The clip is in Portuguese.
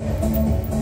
Música